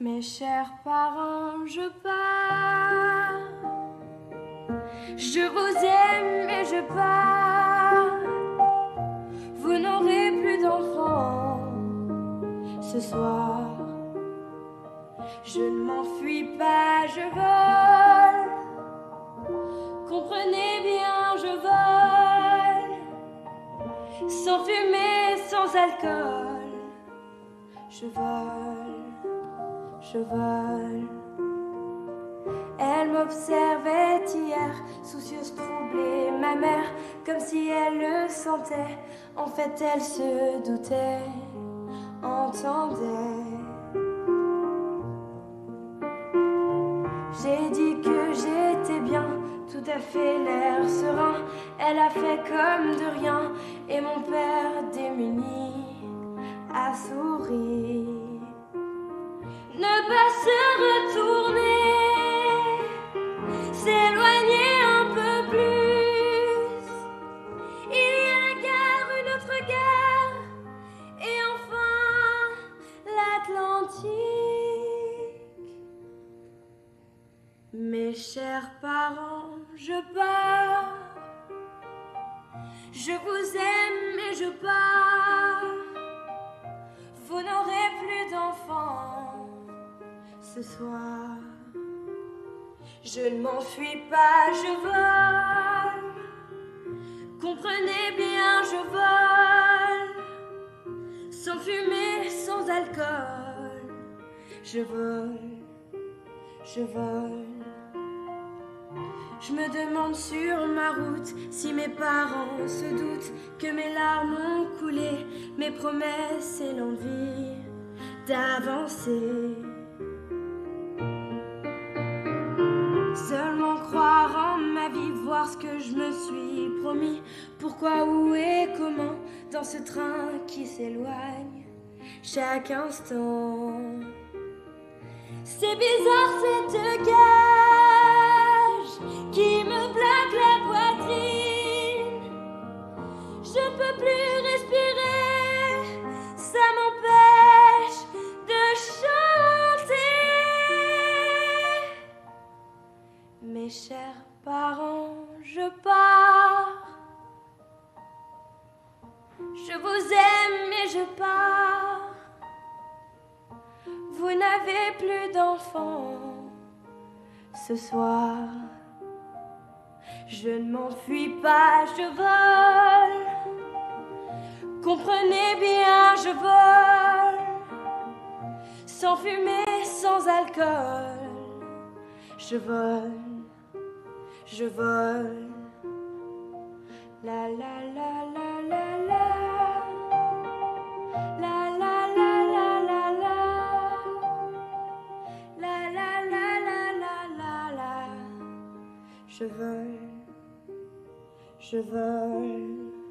Mes chers parents, je pars. Je vous aime et je pars. Vous n'aurez plus d'enfants ce soir. Je ne m'enfuis pas, je vole. Comprenez bien, je vole. Sans fumée, sans alcool. Je vole, je vole. Elle m'observait hier, soucieuse, troublée, ma mère, comme si elle le sentait. En fait, elle se doutait, entendait. J'ai dit que j'étais bien, tout à fait l'air serein. Elle a fait comme de rien, et mon père démuni a souri. Ne pas se retourner, s'éloigner un peu plus. Il y a la gare, une autre gare, et enfin l'Atlantique. Mes chers parents, je pars. Je vous aime et je pars. Ce soir. Je ne m'enfuis pas, je vole. Comprenez bien, je vole. Sans fumée, sans alcool. Je vole, je vole. Je me demande sur ma route si mes parents se doutent que mes larmes ont coulé, mes promesses et l'envie d'avancer. Voir ce que je me suis promis. Pourquoi, où et comment dans ce train qui s'éloigne chaque instant. C'est bizarre cette cage qui me plaque la poitrine. Je peux plus pars. Je vous aime et je pars. Vous n'avez plus d'enfants ce soir. Je ne m'enfuis pas, je vole. Comprenez bien, je vole. Sans fumée, sans alcool. Je vole, je vole. La la la la la la. La la la la la la. La la la la la la la. Je vole, je vole.